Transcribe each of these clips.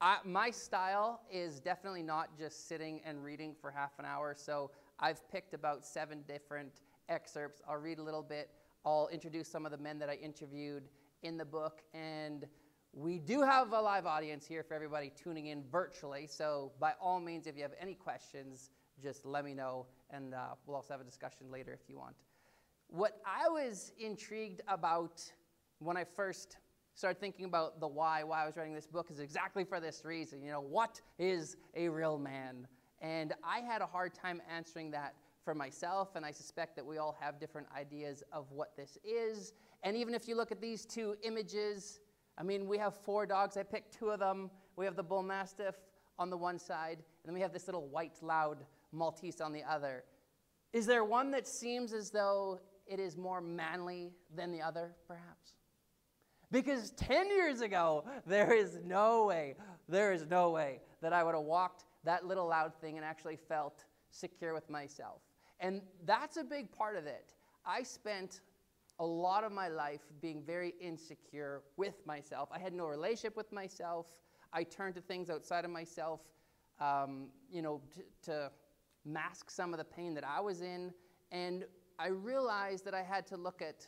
I, my style is definitely not just sitting and reading for half an hour. So I've picked about seven different excerpts. I'll read a little bit. I'll introduce some of the men that I interviewed in the book. And we do have a live audience here for everybody tuning in virtually. So by all means, if you have any questions, just let me know. And uh, we'll also have a discussion later if you want. What I was intrigued about when I first started thinking about the why, why I was writing this book, is exactly for this reason. You know, what is a real man? And I had a hard time answering that for myself, and I suspect that we all have different ideas of what this is. And even if you look at these two images, I mean, we have four dogs. I picked two of them. We have the bull mastiff on the one side, and then we have this little white, loud Maltese on the other. Is there one that seems as though it is more manly than the other, perhaps? Because 10 years ago, there is no way, there is no way that I would have walked that little loud thing and actually felt secure with myself. And that's a big part of it. I spent a lot of my life being very insecure with myself. I had no relationship with myself. I turned to things outside of myself, um, you know, to, to mask some of the pain that I was in. And I realized that I had to look at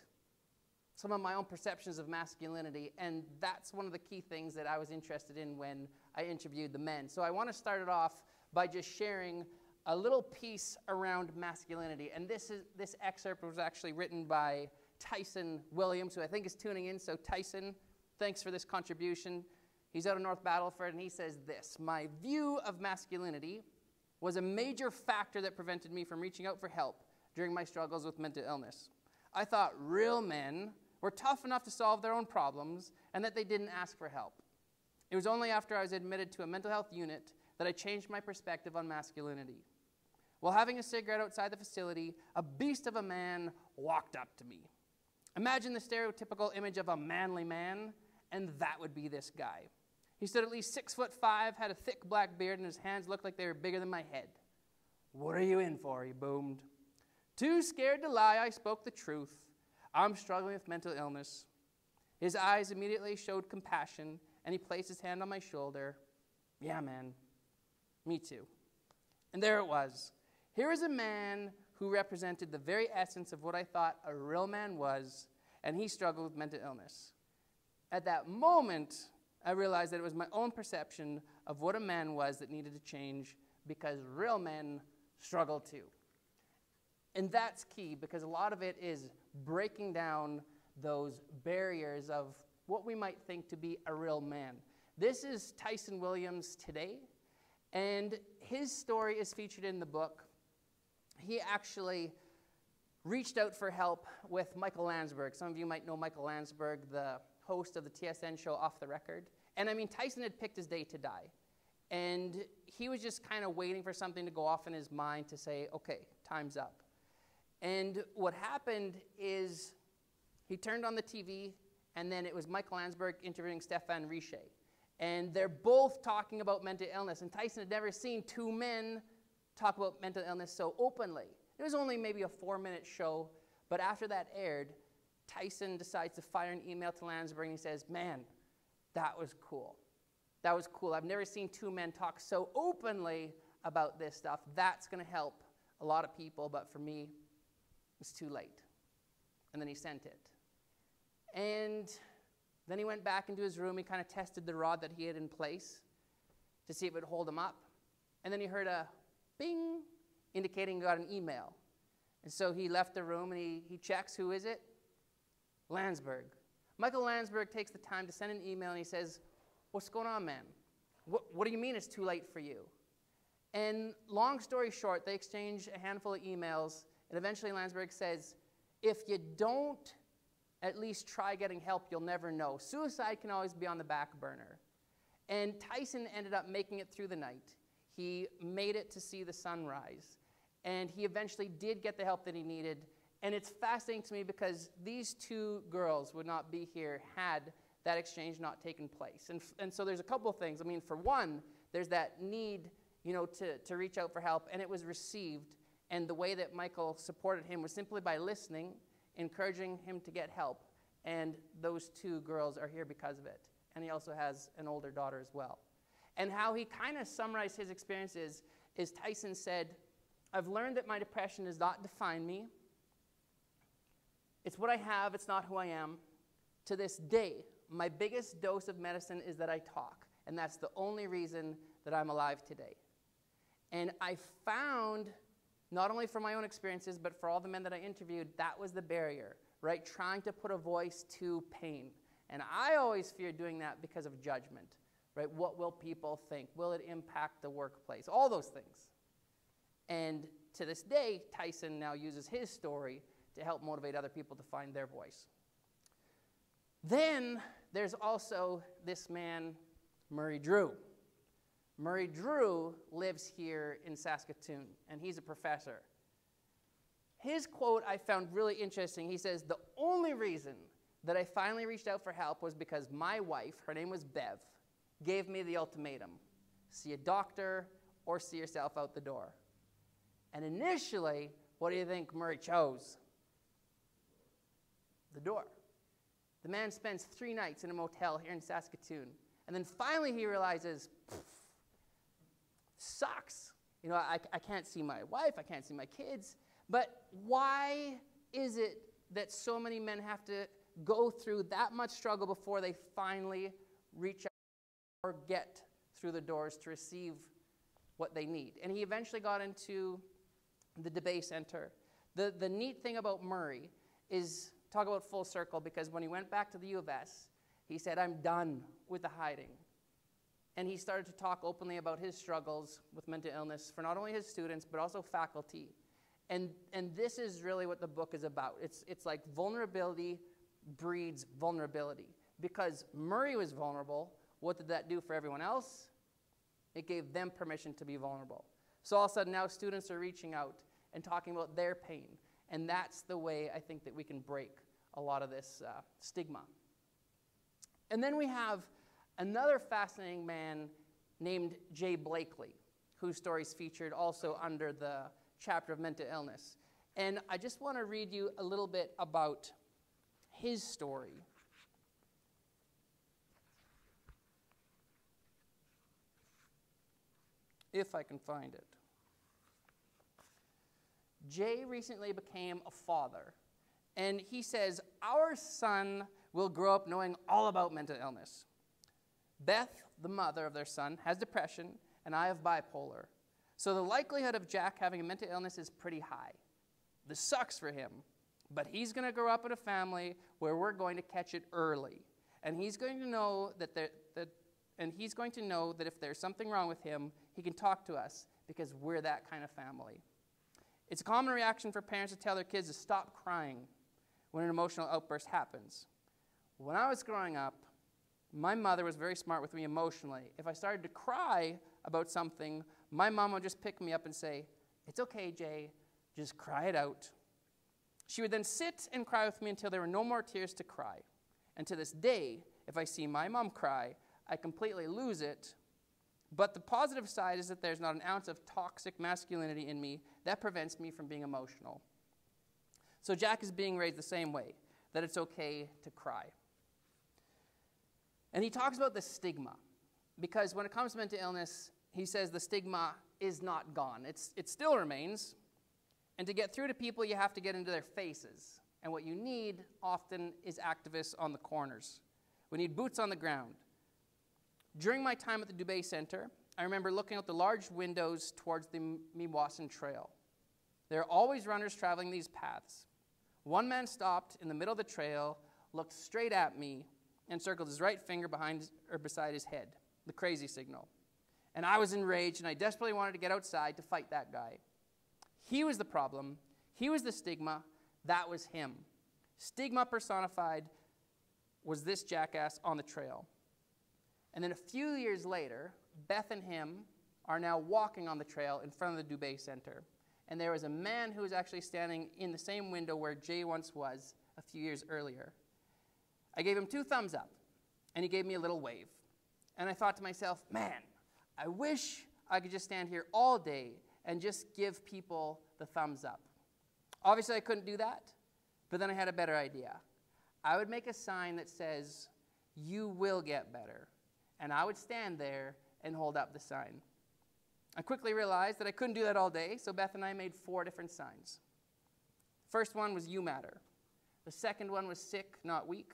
some of my own perceptions of masculinity, and that's one of the key things that I was interested in when I interviewed the men. So I want to start it off by just sharing a little piece around masculinity. And this, is, this excerpt was actually written by Tyson Williams, who I think is tuning in. So, Tyson, thanks for this contribution. He's out of North Battleford, and he says this My view of masculinity was a major factor that prevented me from reaching out for help during my struggles with mental illness. I thought real men were tough enough to solve their own problems and that they didn't ask for help. It was only after I was admitted to a mental health unit that I changed my perspective on masculinity. While having a cigarette outside the facility, a beast of a man walked up to me. Imagine the stereotypical image of a manly man, and that would be this guy. He stood at least six foot five, had a thick black beard, and his hands looked like they were bigger than my head. What are you in for? He boomed. Too scared to lie, I spoke the truth. I'm struggling with mental illness. His eyes immediately showed compassion, and he placed his hand on my shoulder. Yeah, man, me too. And there it was. Here is a man who represented the very essence of what I thought a real man was, and he struggled with mental illness. At that moment, I realized that it was my own perception of what a man was that needed to change because real men struggle too. And that's key because a lot of it is breaking down those barriers of what we might think to be a real man. This is Tyson Williams today, and his story is featured in the book. He actually reached out for help with Michael Landsberg. Some of you might know Michael Landsberg, the host of the TSN show Off the Record. And I mean, Tyson had picked his day to die. And he was just kind of waiting for something to go off in his mind to say, okay, time's up. And what happened is he turned on the TV, and then it was Michael Landsberg interviewing Stéphane Richer. And they're both talking about mental illness. And Tyson had never seen two men talk about mental illness so openly. It was only maybe a four minute show, but after that aired, Tyson decides to fire an email to Landsberg and he says, Man, that was cool. That was cool. I've never seen two men talk so openly about this stuff. That's going to help a lot of people, but for me, was too late. And then he sent it. And then he went back into his room. He kind of tested the rod that he had in place to see if it would hold him up. And then he heard a bing indicating he got an email. And so he left the room and he, he checks who is it? Landsberg. Michael Landsberg takes the time to send an email and he says, What's going on, man? What, what do you mean it's too late for you? And long story short, they exchange a handful of emails and eventually Landsberg says, if you don't at least try getting help, you'll never know. Suicide can always be on the back burner. And Tyson ended up making it through the night. He made it to see the sunrise. And he eventually did get the help that he needed. And it's fascinating to me because these two girls would not be here had that exchange not taken place. And, and so there's a couple of things. I mean, for one, there's that need, you know, to, to reach out for help, and it was received. And the way that Michael supported him was simply by listening, encouraging him to get help. And those two girls are here because of it. And he also has an older daughter as well. And how he kind of summarized his experiences is Tyson said, I've learned that my depression does not define me. It's what I have, it's not who I am. To this day, my biggest dose of medicine is that I talk, and that's the only reason that I'm alive today. And I found, not only from my own experiences, but for all the men that I interviewed, that was the barrier, right? Trying to put a voice to pain. And I always feared doing that because of judgment, right? What will people think? Will it impact the workplace? All those things. And to this day, Tyson now uses his story to help motivate other people to find their voice. Then there's also this man, Murray Drew. Murray Drew lives here in Saskatoon, and he's a professor. His quote I found really interesting. He says, The only reason that I finally reached out for help was because my wife, her name was Bev, gave me the ultimatum see a doctor or see yourself out the door. And initially, what do you think Murray chose? The door. The man spends three nights in a motel here in Saskatoon. And then finally he realizes, sucks. You know, I, I can't see my wife, I can't see my kids. But why is it that so many men have to go through that much struggle before they finally reach out or get through the doors to receive what they need? And he eventually got into the Dubé Center. The, the neat thing about Murray is talk about full circle because when he went back to the U of S, he said, I'm done with the hiding. And he started to talk openly about his struggles with mental illness for not only his students, but also faculty. And, and this is really what the book is about. It's, it's like vulnerability breeds vulnerability. Because Murray was vulnerable, what did that do for everyone else? It gave them permission to be vulnerable. So all of a sudden, now students are reaching out and talking about their pain. And that's the way I think that we can break a lot of this uh, stigma. And then we have another fascinating man named Jay Blakely, whose story is featured also under the chapter of mental illness. And I just want to read you a little bit about his story. If I can find it. Jay recently became a father, and he says, Our son will grow up knowing all about mental illness. Beth, the mother of their son, has depression, and I have bipolar. So the likelihood of Jack having a mental illness is pretty high. This sucks for him, but he's going to grow up in a family where we're going to catch it early. And he's going to know that, there, that and he's going to know that if there's something wrong with him, he can talk to us because we're that kind of family. It's a common reaction for parents to tell their kids to stop crying when an emotional outburst happens. When I was growing up, my mother was very smart with me emotionally. If I started to cry about something, my mom would just pick me up and say, It's okay, Jay, just cry it out. She would then sit and cry with me until there were no more tears to cry. And to this day, if I see my mom cry, I completely lose it but the positive side is that there's not an ounce of toxic masculinity in me that prevents me from being emotional. So Jack is being raised the same way, that it's okay to cry. And he talks about the stigma, because when it comes to mental illness, he says the stigma is not gone. It's, it still remains. And to get through to people, you have to get into their faces. And what you need often is activists on the corners. We need boots on the ground. During my time at the Dubé Center, I remember looking out the large windows towards the Meewasin Trail. There are always runners traveling these paths. One man stopped in the middle of the trail, looked straight at me, and circled his right finger behind or beside his head, the crazy signal. And I was enraged, and I desperately wanted to get outside to fight that guy. He was the problem. He was the stigma. That was him. Stigma personified was this jackass on the trail. And then a few years later, Beth and him are now walking on the trail in front of the Dubé Center. And there was a man who was actually standing in the same window where Jay once was a few years earlier. I gave him two thumbs up, and he gave me a little wave. And I thought to myself, man, I wish I could just stand here all day and just give people the thumbs up. Obviously, I couldn't do that, but then I had a better idea. I would make a sign that says, You will get better and I would stand there and hold up the sign. I quickly realized that I couldn't do that all day, so Beth and I made four different signs. First one was You Matter. The second one was Sick, Not Weak.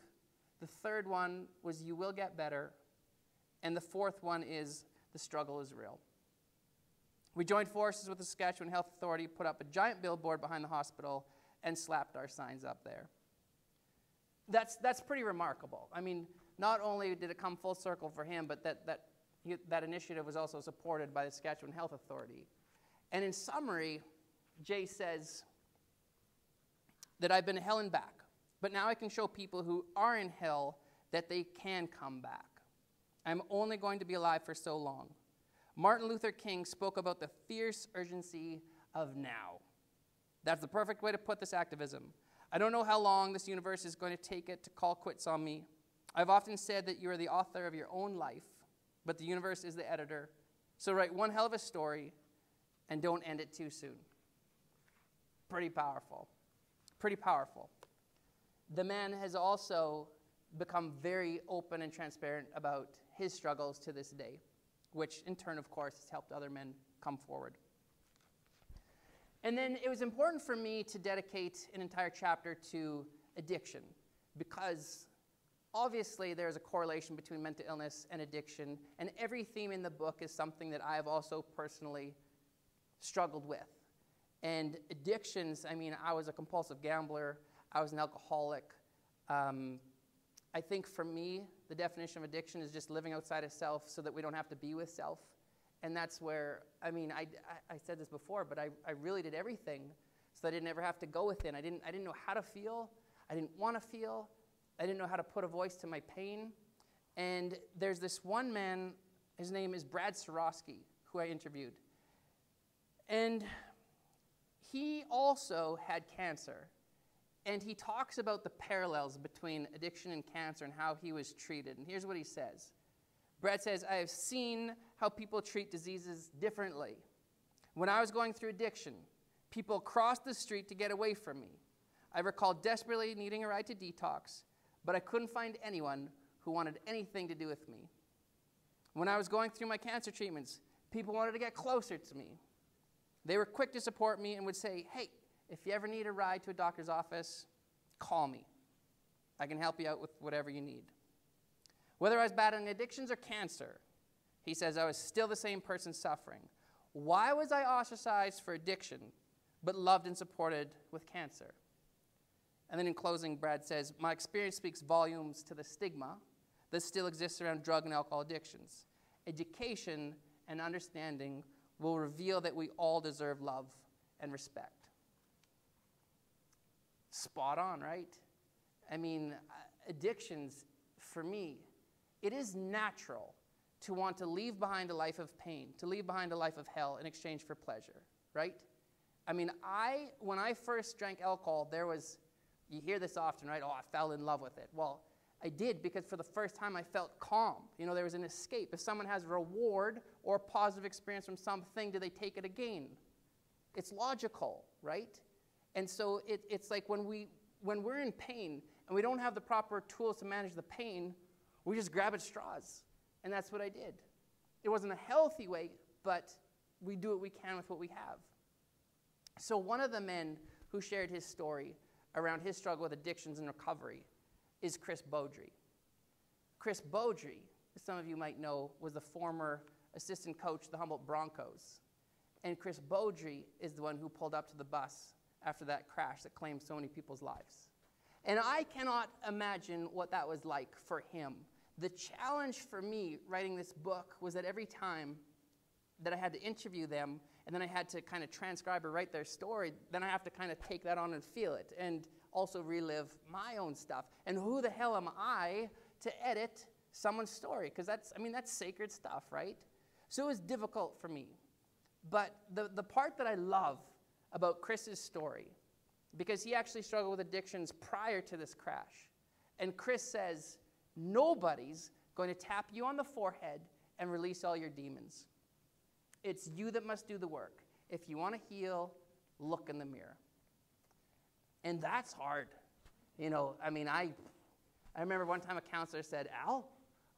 The third one was You Will Get Better. And the fourth one is The Struggle is Real. We joined forces with the Saskatchewan Health Authority, put up a giant billboard behind the hospital, and slapped our signs up there. That's, that's pretty remarkable. I mean, not only did it come full circle for him, but that, that, that initiative was also supported by the Saskatchewan Health Authority. And in summary, Jay says that I've been hell and back, but now I can show people who are in hell that they can come back. I'm only going to be alive for so long. Martin Luther King spoke about the fierce urgency of now. That's the perfect way to put this activism. I don't know how long this universe is going to take it to call quits on me. I've often said that you are the author of your own life, but the universe is the editor. So write one hell of a story and don't end it too soon. Pretty powerful. Pretty powerful. The man has also become very open and transparent about his struggles to this day, which in turn, of course, has helped other men come forward. And then it was important for me to dedicate an entire chapter to addiction because obviously there's a correlation between mental illness and addiction, and every theme in the book is something that I've also personally struggled with. And addictions, I mean, I was a compulsive gambler, I was an alcoholic. Um, I think for me, the definition of addiction is just living outside of self so that we don't have to be with self. And that's where, I mean, I, I, I said this before, but I, I really did everything so I didn't ever have to go within. I didn't, I didn't know how to feel, I didn't want to feel, I didn't know how to put a voice to my pain. And there's this one man, his name is Brad Sorosky, who I interviewed. And he also had cancer. And he talks about the parallels between addiction and cancer and how he was treated. And here's what he says Brett says, I have seen how people treat diseases differently. When I was going through addiction, people crossed the street to get away from me. I recall desperately needing a ride to detox, but I couldn't find anyone who wanted anything to do with me. When I was going through my cancer treatments, people wanted to get closer to me. They were quick to support me and would say, Hey, if you ever need a ride to a doctor's office, call me. I can help you out with whatever you need. Whether I was battling addictions or cancer, he says I was still the same person suffering. Why was I ostracized for addiction, but loved and supported with cancer? And then in closing, Brad says, My experience speaks volumes to the stigma that still exists around drug and alcohol addictions. Education and understanding will reveal that we all deserve love and respect. Spot on, right? I mean, uh, addictions, for me, it is natural to want to leave behind a life of pain, to leave behind a life of hell in exchange for pleasure, right? I mean, I, when I first drank alcohol, there was you hear this often, right? Oh, I fell in love with it. Well, I did because for the first time I felt calm. You know, there was an escape. If someone has a reward or positive experience from something, do they take it again? It's logical, right? And so it, it's like when, we, when we're in pain and we don't have the proper tools to manage the pain, we just grab at straws. And that's what I did. It wasn't a healthy way, but we do what we can with what we have. So one of the men who shared his story around his struggle with addictions and recovery is Chris Beaudry. Chris Beaudry, some of you might know, was the former assistant coach of the Humboldt Broncos. And Chris Beaudry is the one who pulled up to the bus after that crash that claimed so many people's lives. And I cannot imagine what that was like for him. The challenge for me writing this book was that every time that I had to interview them and then I had to kind of transcribe or write their story, then I have to kind of take that on and feel it and also relive my own stuff. And who the hell am I to edit someone's story? Because that's, I mean, that's sacred stuff, right? So it was difficult for me. But the, the part that I love about Chris's story, because he actually struggled with addictions prior to this crash. And Chris says, nobody's going to tap you on the forehead and release all your demons. It's you that must do the work. If you want to heal, look in the mirror. And that's hard. You know, I mean, I, I remember one time a counselor said, Al,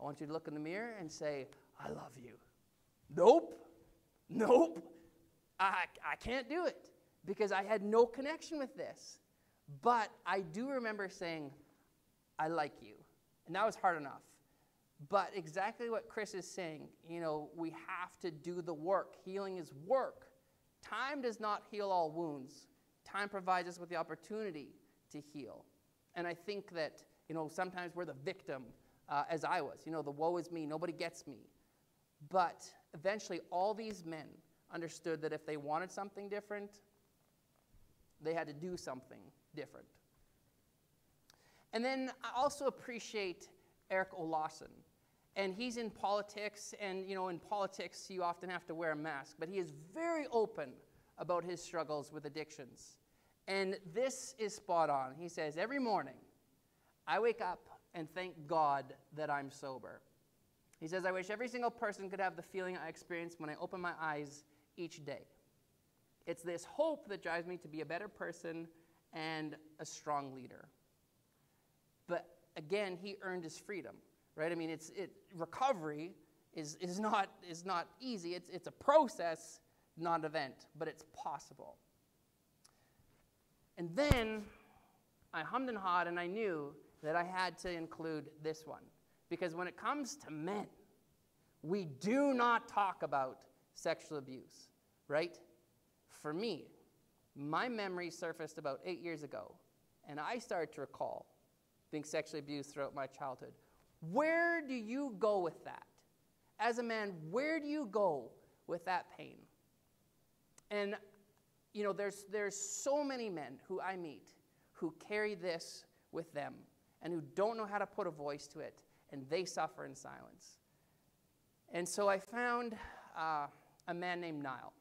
I want you to look in the mirror and say, I love you. Nope, nope, I, I can't do it because I had no connection with this. But I do remember saying, I like you. And that was hard enough. But exactly what Chris is saying, you know, we have to do the work. Healing is work. Time does not heal all wounds. Time provides us with the opportunity to heal. And I think that, you know, sometimes we're the victim, uh, as I was. You know, the woe is me, nobody gets me. But eventually, all these men understood that if they wanted something different, they had to do something different. And then I also appreciate Eric Olauson. And he's in politics, and you know, in politics, you often have to wear a mask, but he is very open about his struggles with addictions. And this is spot on. He says, Every morning, I wake up and thank God that I'm sober. He says, I wish every single person could have the feeling I experience when I open my eyes each day. It's this hope that drives me to be a better person and a strong leader. But again, he earned his freedom, right? I mean, it's, it, recovery is, is, not, is not easy. It's, it's a process, not an event, but it's possible. And then I hummed and hawed, and I knew that I had to include this one. Because when it comes to men, we do not talk about sexual abuse, right? For me, my memory surfaced about eight years ago, and I started to recall being sexually abused throughout my childhood. Where do you go with that? As a man, where do you go with that pain? And, you know, there's, there's so many men who I meet who carry this with them and who don't know how to put a voice to it, and they suffer in silence. And so I found uh, a man named Niall,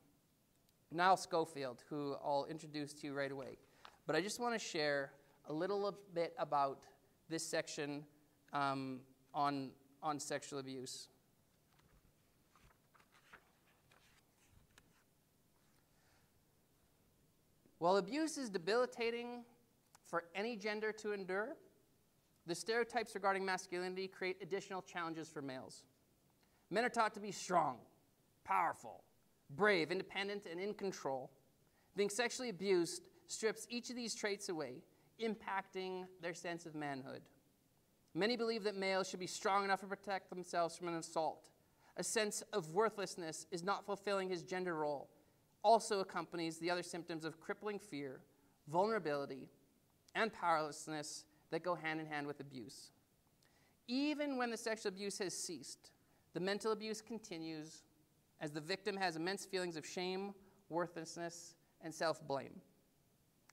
Niall Schofield, who I'll introduce to you right away. But I just want to share a little bit about this section um, on, on sexual abuse. While abuse is debilitating for any gender to endure, the stereotypes regarding masculinity create additional challenges for males. Men are taught to be strong, powerful, brave, independent, and in control. Being sexually abused strips each of these traits away, impacting their sense of manhood. Many believe that males should be strong enough to protect themselves from an assault. A sense of worthlessness is not fulfilling his gender role also accompanies the other symptoms of crippling fear, vulnerability, and powerlessness that go hand in hand with abuse. Even when the sexual abuse has ceased, the mental abuse continues as the victim has immense feelings of shame, worthlessness, and self blame.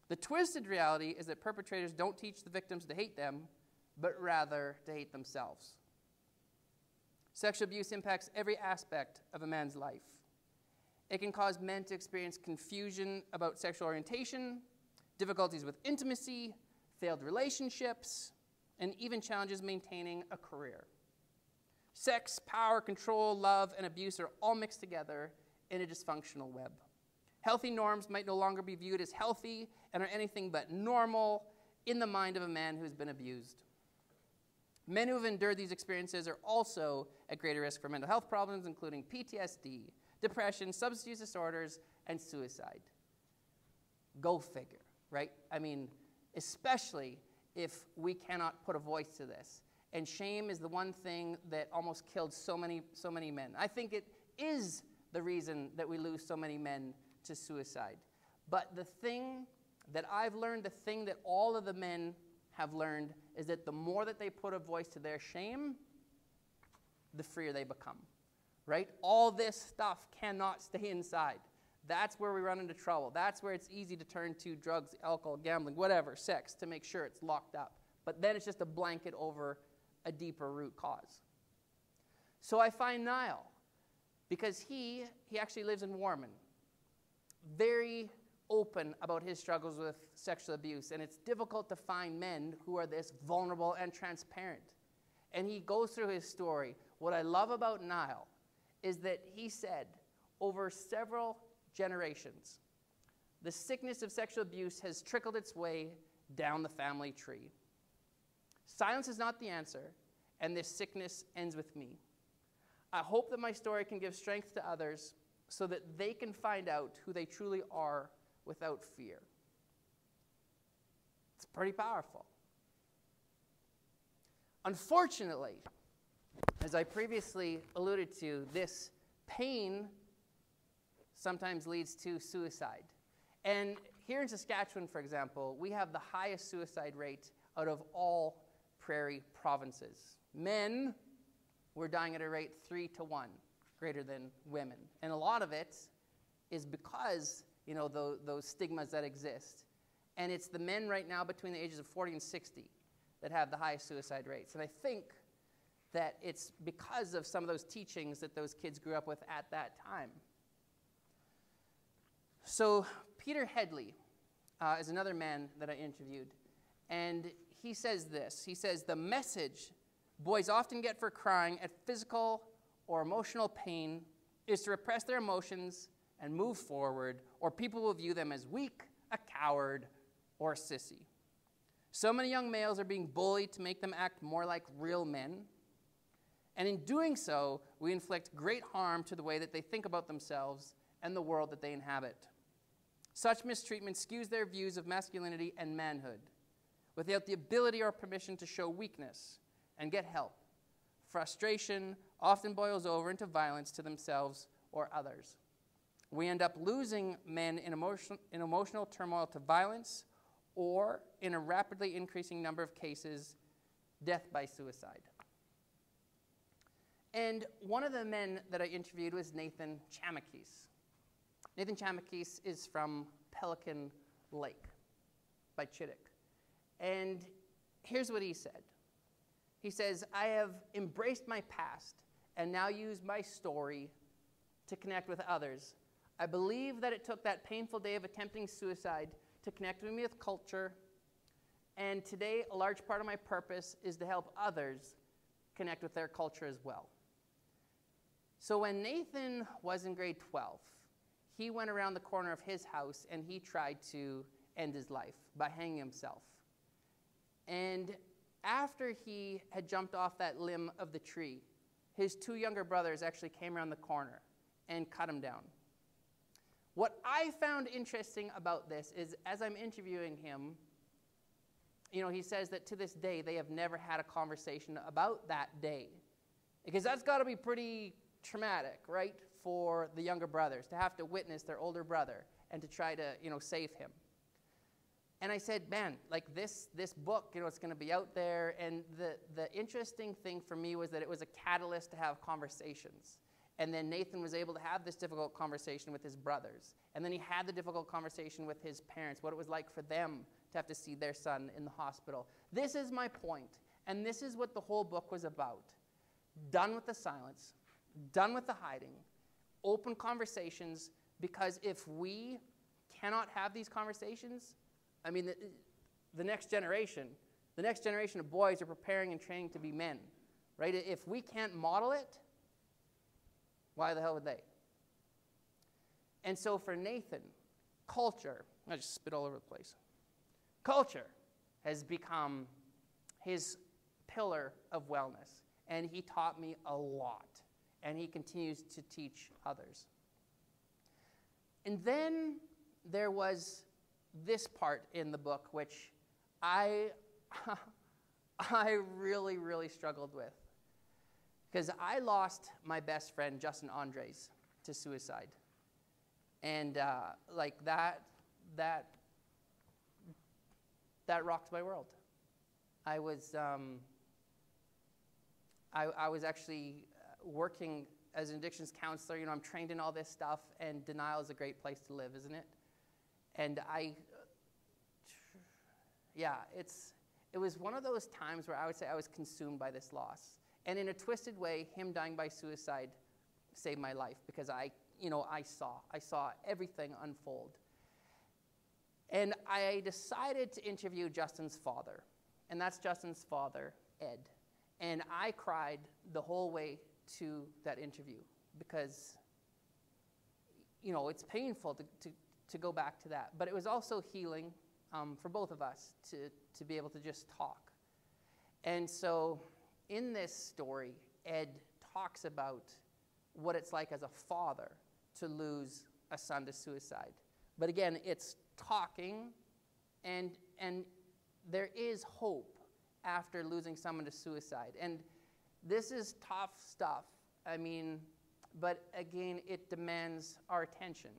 The twisted reality is that perpetrators don't teach the victims to hate them, but rather to hate themselves. Sexual abuse impacts every aspect of a man's life. It can cause men to experience confusion about sexual orientation, difficulties with intimacy, failed relationships, and even challenges maintaining a career. Sex, power, control, love, and abuse are all mixed together in a dysfunctional web. Healthy norms might no longer be viewed as healthy and are anything but normal in the mind of a man who's been abused. Men who have endured these experiences are also at greater risk for mental health problems, including PTSD, depression, substance use disorders, and suicide. Go figure, right? I mean, especially if we cannot put a voice to this. And shame is the one thing that almost killed so many, so many men. I think it is the reason that we lose so many men to suicide. But the thing that I've learned, the thing that all of the men have learned, is that the more that they put a voice to their shame, the freer they become. Right? All this stuff cannot stay inside. That's where we run into trouble. That's where it's easy to turn to drugs, alcohol, gambling, whatever, sex, to make sure it's locked up. But then it's just a blanket over a deeper root cause. So I find Niall because he, he actually lives in Warman, very open about his struggles with sexual abuse. And it's difficult to find men who are this vulnerable and transparent. And he goes through his story. What I love about Niall is that he said over several generations, the sickness of sexual abuse has trickled its way down the family tree. Silence is not the answer, and this sickness ends with me. I hope that my story can give strength to others so that they can find out who they truly are without fear. It's pretty powerful. Unfortunately, as I previously alluded to, this pain sometimes leads to suicide. And here in Saskatchewan, for example, we have the highest suicide rate out of all prairie provinces. Men were dying at a rate three to one greater than women. And a lot of it is because, you know, the, those stigmas that exist. And it's the men right now between the ages of 40 and 60 that have the highest suicide rates. And I think that it's because of some of those teachings that those kids grew up with at that time. So, Peter Headley uh, is another man that I interviewed. And he says this He says, The message boys often get for crying at physical or emotional pain is to repress their emotions and move forward, or people will view them as weak, a coward, or a sissy. So many young males are being bullied to make them act more like real men. And in doing so, we inflict great harm to the way that they think about themselves and the world that they inhabit. Such mistreatment skews their views of masculinity and manhood without the ability or permission to show weakness and get help. Frustration often boils over into violence to themselves or others. We end up losing men in, emotion, in emotional turmoil to violence or, in a rapidly increasing number of cases, death by suicide. And one of the men that I interviewed was Nathan Chamakis. Nathan Chamakis is from Pelican Lake by Chitek. And here's what he said He says, I have embraced my past and now use my story to connect with others. I believe that it took that painful day of attempting suicide to connect with me with culture. And today, a large part of my purpose is to help others connect with their culture as well. So when Nathan was in grade 12, he went around the corner of his house and he tried to end his life by hanging himself. And after he had jumped off that limb of the tree, his two younger brothers actually came around the corner and cut him down. What I found interesting about this is as I'm interviewing him, you know, he says that to this day they have never had a conversation about that day. Because that's got to be pretty traumatic, right, for the younger brothers to have to witness their older brother and to try to, you know, save him. And I said, man, like this, this book, you know, it's going to be out there. And the, the interesting thing for me was that it was a catalyst to have conversations. And then Nathan was able to have this difficult conversation with his brothers. And then he had the difficult conversation with his parents, what it was like for them to have to see their son in the hospital. This is my point, and this is what the whole book was about. Done with the silence, done with the hiding, open conversations, because if we cannot have these conversations, I mean, the, the next generation, the next generation of boys are preparing and training to be men, right? If we can't model it, why the hell would they? And so for Nathan, culture, I just spit all over the place. Culture has become his pillar of wellness. And he taught me a lot. And he continues to teach others. And then there was this part in the book, which I, I really, really struggled with. Because I lost my best friend, Justin Andres, to suicide. And uh, like that, that, that rocked my world. I was, um, I, I was actually uh, working as an addictions counselor. You know, I'm trained in all this stuff, and denial is a great place to live, isn't it? And I, yeah, it's, it was one of those times where I would say I was consumed by this loss. And in a twisted way, him dying by suicide saved my life because I, you know, I saw, I saw everything unfold. And I decided to interview Justin's father, and that's Justin's father, Ed. And I cried the whole way to that interview because, you know, it's painful to, to, to go back to that. But it was also healing um, for both of us to, to be able to just talk. And so in this story, Ed talks about what it's like as a father to lose a son to suicide. But again, it's talking, and, and there is hope after losing someone to suicide. And this is tough stuff. I mean, but again, it demands our attention.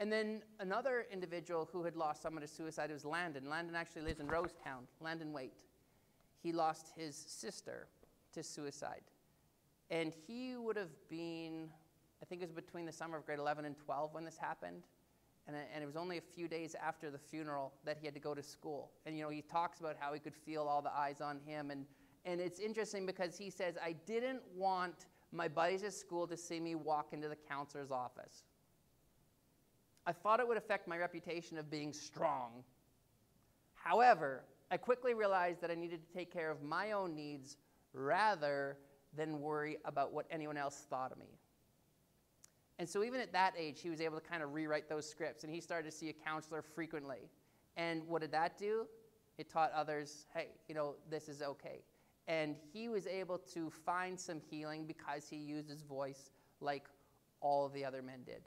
And then another individual who had lost someone to suicide was Landon. Landon actually lives in Rosetown, Landon Waite. He lost his sister to suicide. And he would have been, I think it was between the summer of grade 11 and 12 when this happened. And, and it was only a few days after the funeral that he had to go to school. And, you know, he talks about how he could feel all the eyes on him. And, and it's interesting because he says, I didn't want my buddies at school to see me walk into the counselor's office. I thought it would affect my reputation of being strong. However, I quickly realized that I needed to take care of my own needs rather than worry about what anyone else thought of me. And so, even at that age, he was able to kind of rewrite those scripts, and he started to see a counselor frequently. And what did that do? It taught others, hey, you know, this is okay. And he was able to find some healing because he used his voice like all the other men did.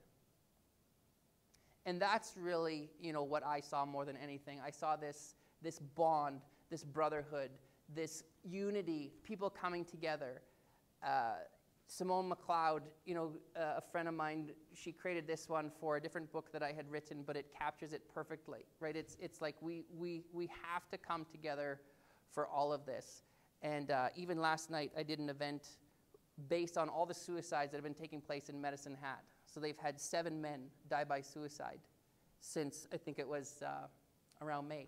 And that's really, you know, what I saw more than anything. I saw this, this bond, this brotherhood, this unity, people coming together. Uh, Simone McLeod, you know, uh, a friend of mine, she created this one for a different book that I had written, but it captures it perfectly, right? It's, it's like we, we, we have to come together for all of this. And uh, even last night, I did an event based on all the suicides that have been taking place in Medicine Hat. So they've had seven men die by suicide since I think it was uh, around May.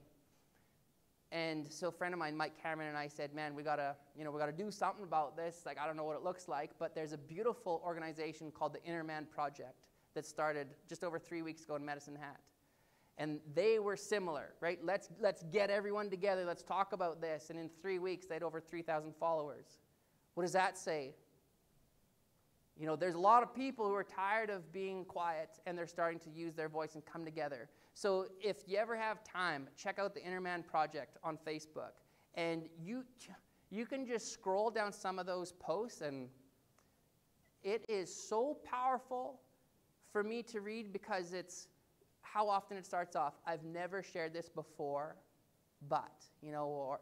And so a friend of mine, Mike Cameron, and I said, man, we gotta, you know, we gotta do something about this. Like, I don't know what it looks like, but there's a beautiful organization called the Inner Man Project that started just over three weeks ago in Medicine Hat. And they were similar, right? Let's, let's get everyone together. Let's talk about this. And in three weeks, they had over 3,000 followers. What does that say? You know, there's a lot of people who are tired of being quiet and they're starting to use their voice and come together. So if you ever have time, check out the Inner Man Project on Facebook. And you, you can just scroll down some of those posts, and it is so powerful for me to read because it's how often it starts off. I've never shared this before, but, you know, or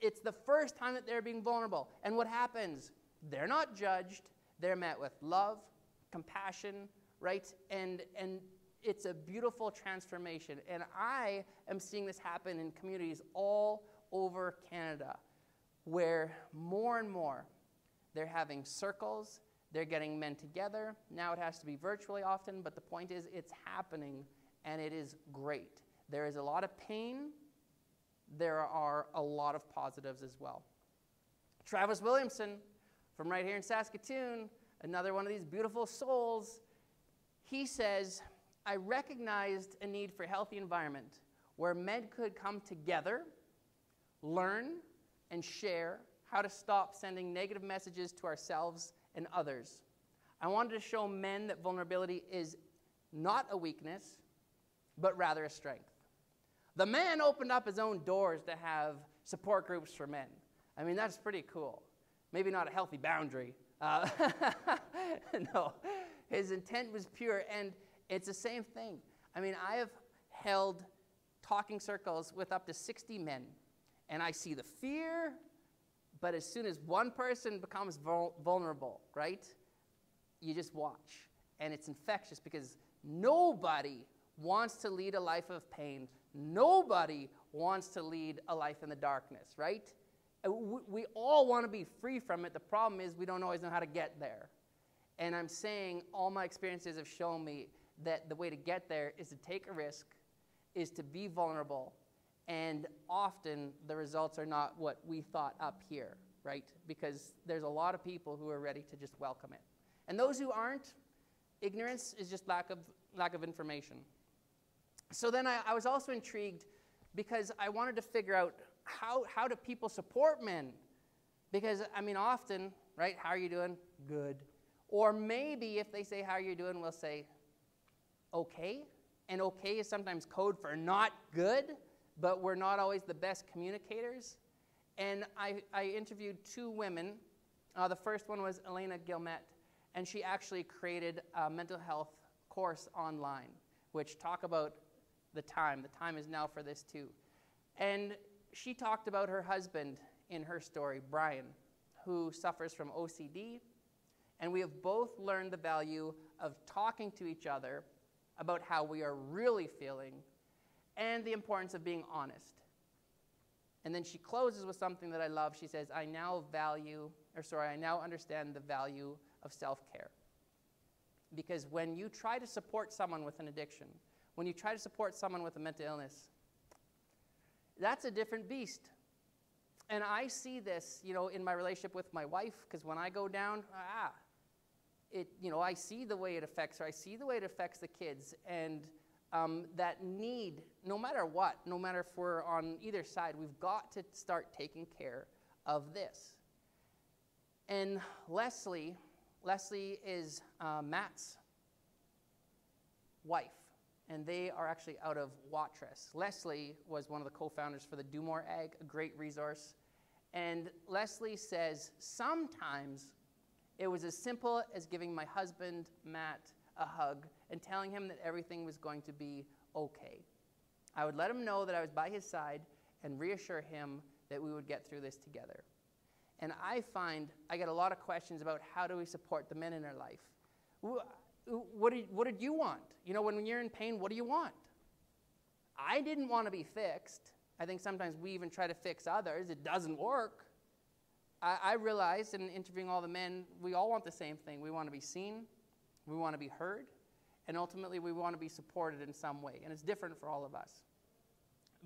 it's the first time that they're being vulnerable. And what happens? They're not judged they're met with love, compassion, right? And, and it's a beautiful transformation. And I am seeing this happen in communities all over Canada where more and more they're having circles, they're getting men together. Now it has to be virtually often, but the point is it's happening and it is great. There is a lot of pain, there are a lot of positives as well. Travis Williamson from right here in Saskatoon, another one of these beautiful souls, he says, I recognized a need for a healthy environment where men could come together, learn, and share how to stop sending negative messages to ourselves and others. I wanted to show men that vulnerability is not a weakness, but rather a strength. The man opened up his own doors to have support groups for men. I mean, that's pretty cool maybe not a healthy boundary. Uh, no, his intent was pure, and it's the same thing. I mean, I have held talking circles with up to 60 men, and I see the fear, but as soon as one person becomes vul- vulnerable, right, you just watch. And it's infectious because nobody wants to lead a life of pain. Nobody wants to lead a life in the darkness, right? We all want to be free from it. The problem is we don't always know how to get there. And I'm saying all my experiences have shown me that the way to get there is to take a risk, is to be vulnerable, and often the results are not what we thought up here, right? Because there's a lot of people who are ready to just welcome it. And those who aren't, ignorance is just lack of, lack of information. So then I, I was also intrigued because I wanted to figure out how, how do people support men? Because, I mean, often, right, how are you doing? Good. Or maybe if they say, how are you doing, we'll say, okay. And okay is sometimes code for not good, but we're not always the best communicators. And I, I interviewed two women Uh, the first one was Elena Guillemette, and she actually created a mental health course online, which talk about the time. The time is now for this too. And she talked about her husband in her story, Brian, who suffers from OCD. And we have both learned the value of talking to each other about how we are really feeling and the importance of being honest. And then she closes with something that I love. She says, I now value, or sorry, I now understand the value of self care. Because when you try to support someone with an addiction, when you try to support someone with a mental illness, that's a different beast. And I see this, you know, in my relationship with my wife, because when I go down, ah, it, you know, I see the way it affects her. I see the way it affects the kids. And um, that need, no matter what, no matter if we're on either side, we've got to start taking care of this. And Leslie, Leslie is uh, Matt's wife, and they are actually out of Watrous. Leslie was one of the co founders for the Do More Ag, a great resource. And Leslie says sometimes it was as simple as giving my husband, Matt, a hug and telling him that everything was going to be okay. I would let him know that I was by his side and reassure him that we would get through this together. And I find I get a lot of questions about how do we support the men in our life. What did, what did you want? You know, when you're in pain, what do you want? I didn't want to be fixed. I think sometimes we even try to fix others. It doesn't work. I, I realized in interviewing all the men, we all want the same thing. We want to be seen, we want to be heard, and ultimately we want to be supported in some way. And it's different for all of us.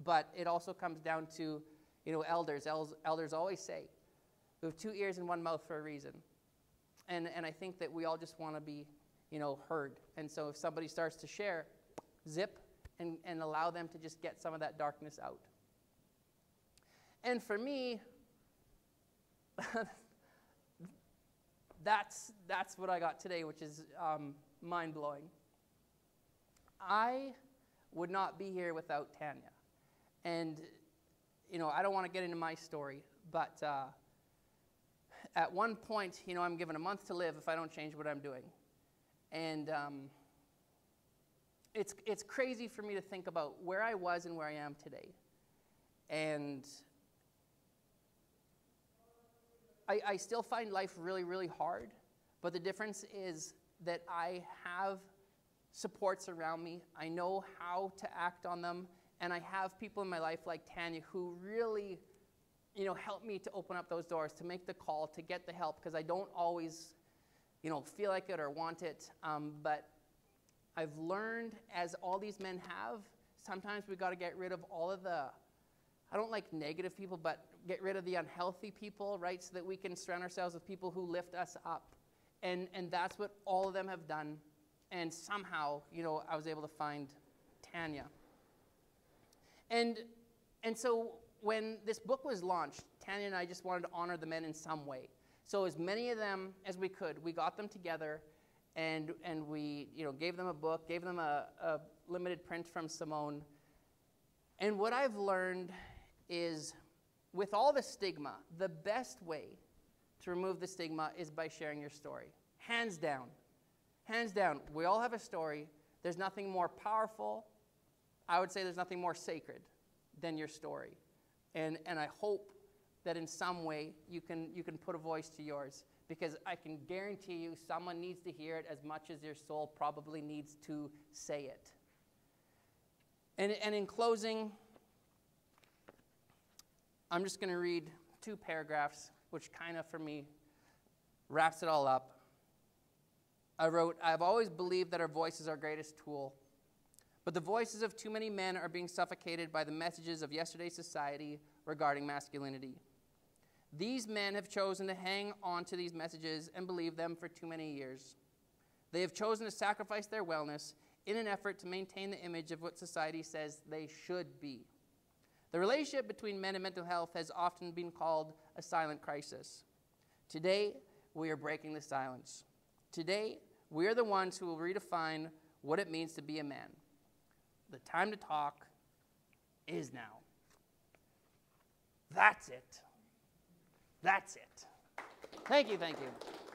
But it also comes down to, you know, elders. Elders always say, we have two ears and one mouth for a reason. And, and I think that we all just want to be, you know, heard. And so if somebody starts to share, zip and, and allow them to just get some of that darkness out. And for me, that's, that's what I got today, which is um, mind blowing. I would not be here without Tanya. And, you know, I don't want to get into my story, but uh, at one point, you know, I'm given a month to live if I don't change what I'm doing. And um, it's, it's crazy for me to think about where I was and where I am today. And I, I still find life really, really hard, but the difference is that I have supports around me. I know how to act on them, and I have people in my life like Tanya who really, you know, help me to open up those doors, to make the call, to get the help, because I don't always, you know, feel like it or want it. Um, but I've learned, as all these men have, sometimes we've got to get rid of all of the, I don't like negative people, but get rid of the unhealthy people, right? So that we can surround ourselves with people who lift us up. And, and that's what all of them have done. And somehow, you know, I was able to find Tanya. And, and so when this book was launched, Tanya and I just wanted to honor the men in some way. So as many of them as we could, we got them together and, and we you know, gave them a book, gave them a, a limited print from Simone. And what I've learned is with all the stigma, the best way to remove the stigma is by sharing your story. Hands down. Hands down. We all have a story. There's nothing more powerful. I would say there's nothing more sacred than your story. And, and I hope that in some way you can, you can put a voice to yours because I can guarantee you someone needs to hear it as much as your soul probably needs to say it. And, and in closing, I'm just going to read two paragraphs, which kind of, for me, wraps it all up. I wrote, I've always believed that our voice is our greatest tool. But the voices of too many men are being suffocated by the messages of yesterday's society regarding masculinity. These men have chosen to hang on to these messages and believe them for too many years. They have chosen to sacrifice their wellness in an effort to maintain the image of what society says they should be. The relationship between men and mental health has often been called a silent crisis. Today, we are breaking the silence. Today, we are the ones who will redefine what it means to be a man. The time to talk is now. That's it. That's it. Thank you, thank you.